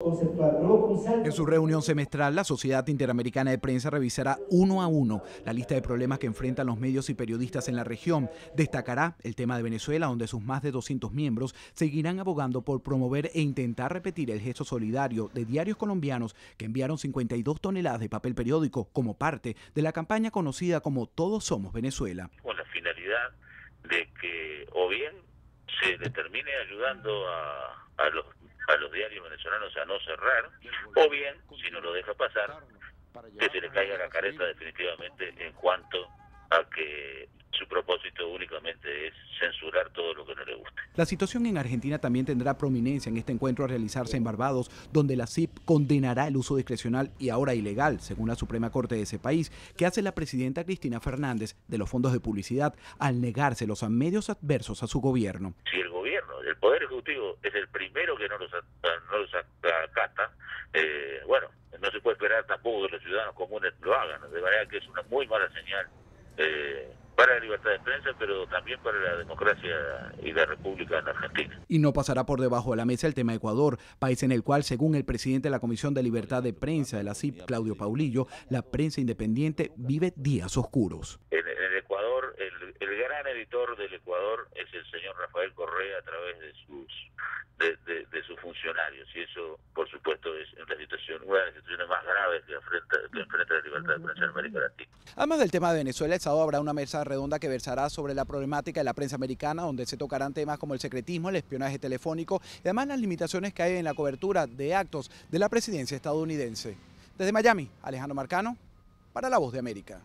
En su reunión semestral, la Sociedad Interamericana de Prensa revisará uno a uno la lista de problemas que enfrentan los medios y periodistas en la región. Destacará el tema de Venezuela, donde sus más de 200 miembros seguirán abogando por promover e intentar repetir el gesto solidario de diarios colombianos que enviaron 52 toneladas de papel periódico como parte de la campaña conocida como Todos Somos Venezuela. Con la finalidad de que o bien se determine ayudando a, a los a los diarios venezolanos a no cerrar, o bien, si no lo deja pasar, que se le caiga la careta definitivamente en cuanto a que su propósito únicamente es censurar todo lo que no le guste. La situación en Argentina también tendrá prominencia en este encuentro a realizarse en Barbados, donde la CIP condenará el uso discrecional y ahora ilegal, según la Suprema Corte de ese país, que hace la presidenta Cristina Fernández de los fondos de publicidad al negárselos a medios adversos a su gobierno. Si el gobierno, el Poder Ejecutivo, es el primero que no los, no los acata, eh, bueno, no se puede esperar tampoco que los ciudadanos comunes lo hagan, de manera que es una muy mala señal. Eh, para la libertad de prensa, pero también para la democracia y la república en Argentina. Y no pasará por debajo de la mesa el tema Ecuador, país en el cual, según el presidente de la Comisión de Libertad de Prensa de la CIP, Claudio Paulillo, la prensa independiente vive días oscuros. En, el, gran editor del Ecuador es el señor Rafael Correa a través de sus de sus funcionarios y eso, por supuesto, es una situación, una de las situaciones más graves que enfrenta, que enfrenta la libertad de prensa en América Latina. Además del tema de Venezuela, el sábado habrá una mesa redonda que versará sobre la problemática de la prensa americana, donde se tocarán temas como el secretismo, el espionaje telefónico y además las limitaciones que hay en la cobertura de actos de la presidencia estadounidense. Desde Miami, Alejandro Marcano, para La Voz de América.